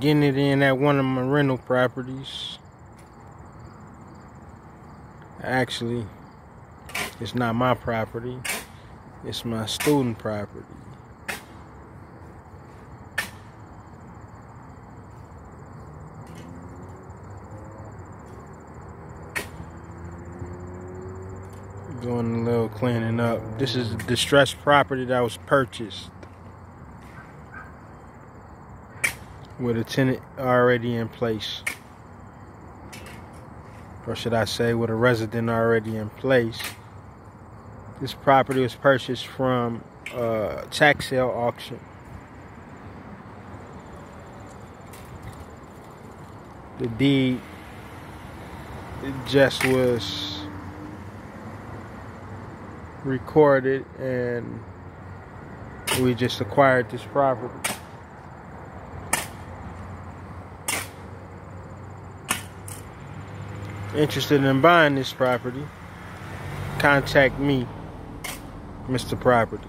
getting it in at one of my rental properties. Actually, it's not my property. It's my student property. Doing a little cleaning up. This is a distressed property that was purchased with a tenant already in place. Or should I say, with a resident already in place. This property was purchased from a tax sale auction. The deed just was recorded and we just acquired this property. Interested in buying this property? Contact me, Mr. Property.